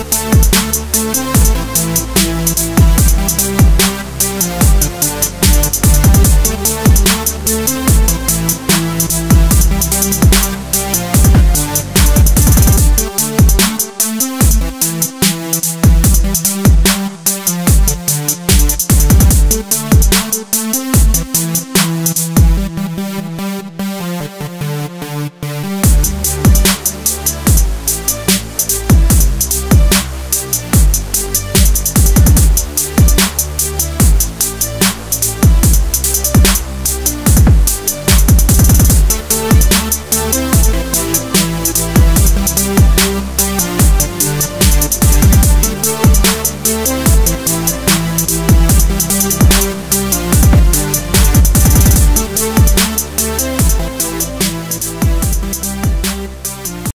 ¡Gracias!